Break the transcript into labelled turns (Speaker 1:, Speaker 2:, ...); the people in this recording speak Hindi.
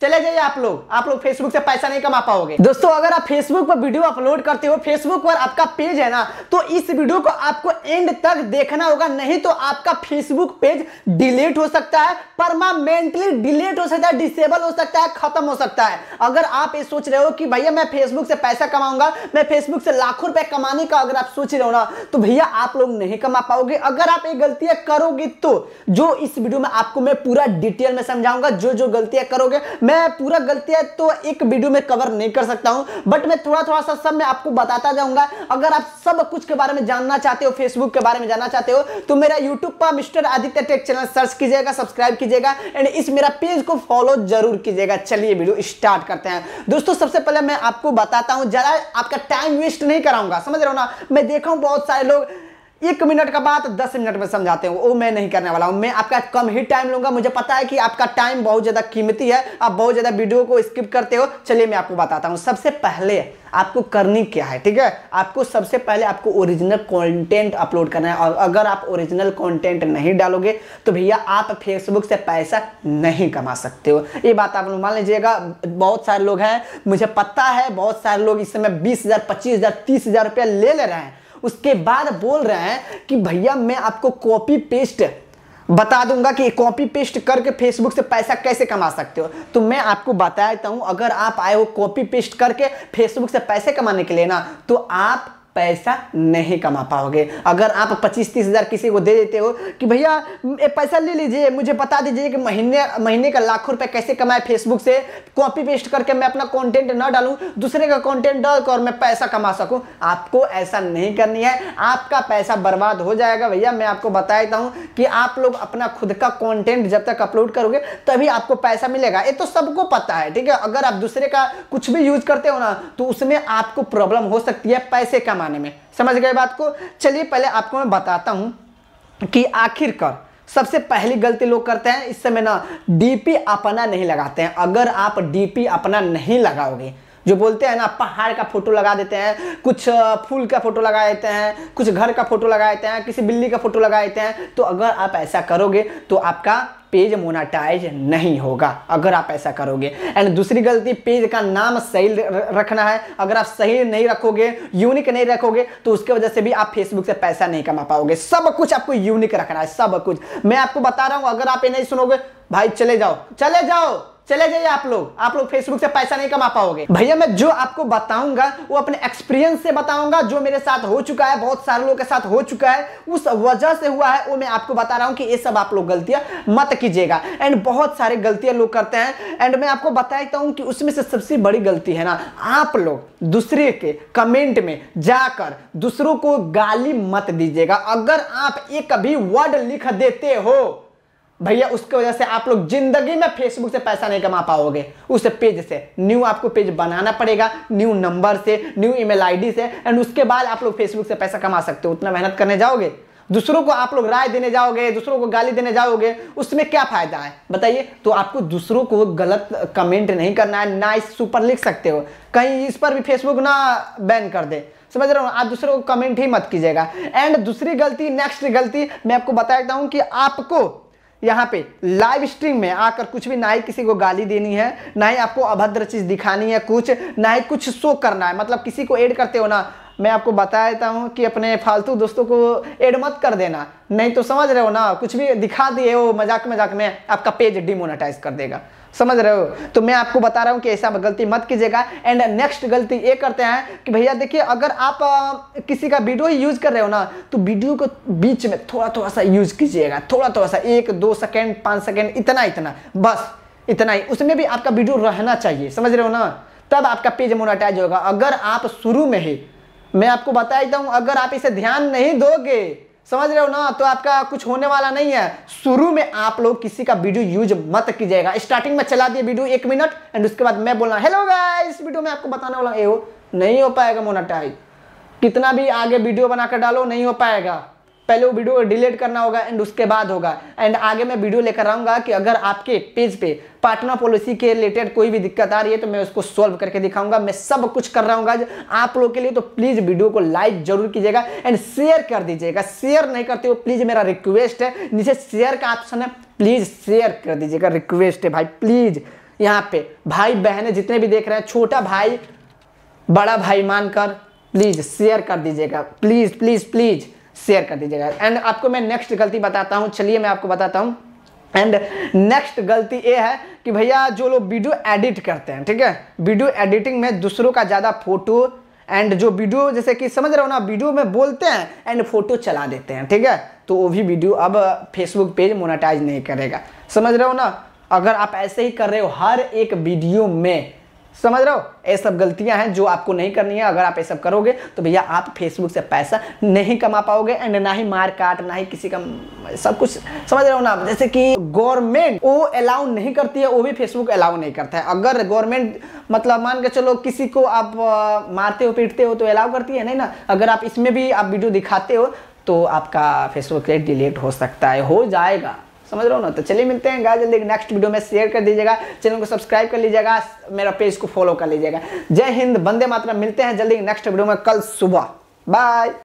Speaker 1: चले जाइए आप लोग। आप लोग फेसबुक से पैसा नहीं कमा पाओगे। दोस्तों, अगर आप फेसबुक पर वीडियो अपलोड करते हो फेसबुक पर आपका पेज है ना तो इस वीडियो को आपको एंड तक देखना होगा, नहीं तो आपका फेसबुक पेज डिलीट हो सकता है परमानेंटली डिलीट हो सकता है डिसेबल हो सकता है, खत्म हो सकता है। अगर आप ये सोच रहे हो कि भैया मैं फेसबुक से पैसा कमाऊँगा, मैं फेसबुक से लाखों रुपए कमाने का अगर आप सोच रहे हो ना तो भैया आप लोग नहीं कमा पाओगे। अगर आप ये गलतियाँ करोगे तो जो इस वीडियो में आपको मैं पूरा डिटेल में समझाऊँगा जो जो गलतियाँ करोगे मैं पूरा गलतियाँ तो एक वीडियो में कवर नहीं कर सकता हूँ बट मैं थोड़ा थोड़ा सा सब मैं आपको बताता जाऊँगा। अगर आप सब कुछ के बारे में जानना चाहते हो फेसबुक के बारे में जानना चाहते हो तो मेरा यूट्यूब पर mister Aditya tech channel search कीजिएगा सब्सक्राइब कीजिएगा एंड इस मेरा पेज को फॉलो ज़रूर कीजिएगा। चलिए वीडियो स्टार्ट करते हैं। दोस्तों, सबसे पहले मैं आपको बताता हूँ, जरा आपका टाइम वेस्ट नहीं कराऊँगा, समझ रहे हो ना? मैं देखा हूँ बहुत सारे लोग एक मिनट का बात दस मिनट में समझाते हो। वो मैं नहीं करने वाला हूँ। मैं आपका कम ही टाइम लूँगा। मुझे पता है कि आपका टाइम बहुत ज़्यादा कीमती है। आप बहुत ज़्यादा वीडियो को स्किप करते हो। चलिए मैं आपको बताता हूँ। सबसे पहले आपको करनी क्या है, ठीक है? आपको सबसे पहले आपको ओरिजिनल कंटेंट अपलोड करना है। और अगर आप ओरिजिनल कंटेंट नहीं डालोगे तो भैया आप फेसबुक से पैसा नहीं कमा सकते हो। ये बात आप लोग मान लीजिएगा। बहुत सारे लोग हैं। मुझे पता है, बहुत सारे लोग इस समय बीस हज़ार, पच्चीस हज़ार, तीस हज़ार रुपया ले ले रहे हैं। उसके बाद बोल रहे हैं कि भैया, मैं आपको कॉपी पेस्ट बता दूँगा कि कॉपी पेस्ट करके फेसबुक से पैसा कैसे कमा सकते हो। तो मैं आपको बता देता हूँ, अगर आप आए हो कॉपी पेस्ट करके फेसबुक से पैसे कमाने के लिए ना तो आप पैसा नहीं कमा पाओगे। अगर आप पच्चीस तीस हज़ार किसी को दे देते हो कि भैया पैसा ले लीजिए, मुझे बता दीजिए कि महीने महीने का लाखों रुपए कैसे कमाए फेसबुक से कॉपी पेस्ट करके मैं अपना कंटेंट ना डालूं, दूसरे का कंटेंट डाल और मैं पैसा कमा सकूँ। आपको ऐसा नहीं करनी है। आपका पैसा बर्बाद हो जाएगा। भैया, मैं आपको बता देता हूँ कि आप लोग अपना खुद का कॉन्टेंट जब तक अपलोड करोगे, तभी आपको पैसा मिलेगा। ये तो सबको पता है, ठीक है? अगर आप दूसरे का कुछ भी यूज़ करते हो ना तो उसमें आपको प्रॉब्लम हो सकती है पैसे कमा कमाने में। समझ गए बात को? चलिए पहले आपको मैं बताता हूँ कि आखिरकार सबसे पहली गलती लोग करते हैं, इस समय ना डीपी अपना नहीं लगाते हैं। अगर आप डीपी अपना नहीं लगाओगे जो बोलते हैं ना, पहाड़ का फ़ोटो लगा देते हैं, कुछ फूल का फ़ोटो लगा देते हैं, कुछ घर का फ़ोटो लगा देते हैं, किसी बिल्ली का फ़ोटो लगा देते हैं तो अगर आप ऐसा करोगे तो आपका पेज मोनाटाइज नहीं होगा, अगर आप ऐसा करोगे। एंड दूसरी गलती, पेज का नाम सही रखना है। अगर आप सही नहीं रखोगे, यूनिक नहीं रखोगे तो उसके वजह से भी आप फेसबुक से पैसा नहीं कमा पाओगे। सब कुछ आपको यूनिक रखना है, सब कुछ। मैं आपको बता रहा हूँ, अगर आप ये नहीं सुनोगे, भाई चले जाओ चले जाओ। चले जाइए आप लोग। आप लोग फेसबुक से पैसा नहीं कमा पाओगे। भैया, मैं जो आपको बताऊँगा, वो अपने एक्सपीरियंस से बताऊँगा, जो मेरे साथ हो चुका है, बहुत सारे लोगों के साथ हो चुका है, उस वजह से हुआ है, वो मैं आपको बता रहा हूँ कि ये सब आप लोग गलतियाँ मत कीजिएगा। एंड बहुत सारे गलतियाँ लोग करते हैं। एंड मैं आपको बताता हूँ कि उसमें से सबसे बड़ी गलती है ना, आप लोग दूसरे के कमेंट में जाकर दूसरों को गाली मत दीजिएगा। अगर आप एक भी वर्ड लिख देते हो भैया, उसकी वजह से आप लोग ज़िंदगी में फेसबुक से पैसा नहीं कमा पाओगे। उस पेज से। न्यू आपको पेज बनाना पड़ेगा न्यू नंबर से न्यू ईमेल आईडी से एंड उसके बाद आप लोग फेसबुक से पैसा कमा सकते हो। उतना मेहनत करने जाओगे? दूसरों को आप लोग राय देने जाओगे, दूसरों को गाली देने जाओगे, उसमें क्या फ़ायदा है? बताइए तो आपको दूसरों को गलत कमेंट नहीं करना है, ना इस सुपर लिख सकते हो। कहीं इस पर भी फेसबुक ना बैन कर दे। समझ रहे हो? आप दूसरों को कमेंट ही मत कीजिएगा। एंड दूसरी गलती नेक्स्ट गलती, मैं आपको बता देता हूँ कि आपको यहाँ पे लाइव स्ट्रीम में आकर कुछ भी ना ही किसी को गाली देनी है ना ही आपको अभद्र चीज़ दिखानी है, कुछ ना ही कुछ शो करना है मतलब किसी को ऐड करते हो ना मैं आपको बता देता हूँ कि अपने फालतू दोस्तों को ऐड मत कर देना। नहीं तो समझ रहे हो ना कुछ भी दिखा दिए वो मज़ाक मज़ाक में आपका पेज डिमोनेटाइज कर देगा। समझ रहे हो? तो मैं आपको बता रहा हूँ कि ऐसा गलती मत कीजिएगा। एंड नेक्स्ट गलती ये करते हैं कि भैया देखिए अगर आप आ, किसी का वीडियो ही यूज़ कर रहे हो ना तो वीडियो को बीच में थोड़ा थोड़ा सा यूज़ कीजिएगा। थोड़ा थोड़ा सा एक दो सेकेंड पाँच सेकेंड इतना इतना। बस इतना ही। उसमें भी आपका वीडियो रहना चाहिए। समझ रहे हो ना? तब आपका पेज मोनाटाइज होगा। अगर आप शुरू में ही मैं आपको बता देता हूँ, अगर आप इसे ध्यान नहीं दोगे, समझ रहे हो ना तो आपका कुछ होने वाला नहीं है। शुरू में आप लोग किसी का वीडियो यूज़ मत कीजिएगा। स्टार्टिंग में चला दिए वीडियो एक मिनट एंड उसके बाद मैं बोलना हेलो गाइस इस वीडियो में आपको बताने वाला ए नहीं हो पाएगा मोनाटाइज। कितना भी आगे वीडियो बनाकर डालो, नहीं हो पाएगा। पहले वो वीडियो डिलीट करना होगा एंड उसके बाद होगा। एंड आगे मैं वीडियो लेकर आऊँगा कि अगर आपके पेज पे पार्टनर पॉलिसी के रिलेटेड कोई भी दिक्कत आ रही है तो मैं उसको सॉल्व करके दिखाऊँगा। मैं सब कुछ कर रहा हूँ आप लोग के लिए तो प्लीज़ वीडियो को लाइक ज़रूर कीजिएगा एंड शेयर कर दीजिएगा। शेयर नहीं करते हो प्लीज़ मेरा रिक्वेस्ट है। नीचे शेयर का ऑप्शन है प्लीज़ शेयर कर दीजिएगा। रिक्वेस्ट है भाई प्लीज़ यहाँ पे भाई बहनें जितने भी देख रहे हैं, छोटा भाई, बड़ा भाई मानकर प्लीज़ शेयर कर दीजिएगा। प्लीज़ प्लीज़ प्लीज़ शेयर कर दीजिएगा। एंड आपको मैं नेक्स्ट गलती बताता हूँ। चलिए मैं आपको बताता हूँ। एंड नेक्स्ट गलती ये है कि भैया जो लोग वीडियो एडिट करते हैं, ठीक है? वीडियो एडिटिंग में दूसरों का ज़्यादा फ़ोटो एंड जो वीडियो जैसे कि समझ रहे हो ना वीडियो में बोलते हैं एंड फ़ोटो चला देते हैं, ठीक है? तो वो भी वीडियो अब फेसबुक पेज मोनेटाइज नहीं करेगा। समझ रहे हो ना? अगर आप ऐसे ही कर रहे हो हर एक वीडियो में समझ रहे हो? ये सब गलतियाँ हैं जो आपको नहीं करनी है। अगर आप ये सब करोगे तो भैया आप फेसबुक से पैसा नहीं कमा पाओगे एंड ना ही मार काट, ना ही किसी का सब कुछ। समझ रहे हो ना? जैसे कि गवर्नमेंट वो अलाउ नहीं करती है, वो भी फेसबुक अलाउ नहीं करता है। अगर गवर्नमेंट मतलब मान के चलो किसी को आप मारते हो, पीटते हो तो अलाउ करती है, नहीं ना? अगर आप इसमें भी आप वीडियो दिखाते हो तो आपका फेसबुक डिलीट हो सकता है, हो जाएगा। समझ रहे हो ना? तो चलिए मिलते हैं गाय जल्दी नेक्स्ट वीडियो में शेयर कर दीजिएगा। चैनल को सब्सक्राइब कर लीजिएगा, मेरा पेज को फॉलो कर लीजिएगा। जय हिंद बंदे मात्रा मिलते हैं जल्दी नेक्स्ट वीडियो में कल सुबह। बाय